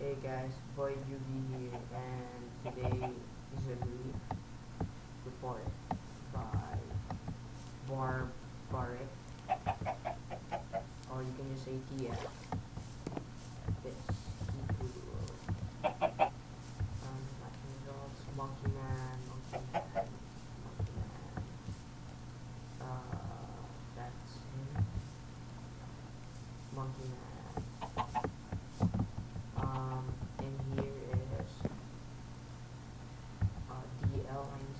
Hey guys, Boy Yugi here, and today is a grief report by Barbaric, or you can just say TF. This Monkey Man, Monkey Man, Monkey Man. Uh, that's him. Monkey Man.